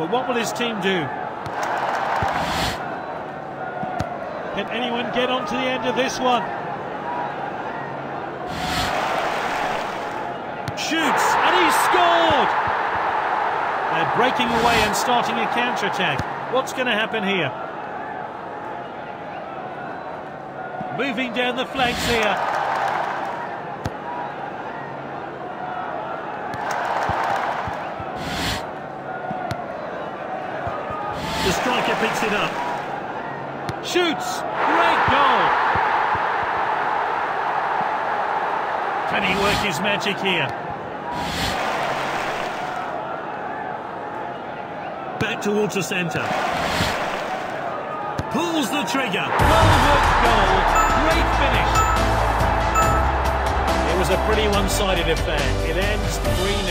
But what will his team do? Can anyone get on to the end of this one? Shoots, and he's scored! They're breaking away and starting a counter-attack. What's going to happen here? Moving down the flanks here. The striker picks it up. Shoots! Great goal! Can he work his magic here? Back towards the centre. Pulls the trigger. Well-worked goal. Great finish. It was a pretty one-sided affair. It ends 3-0.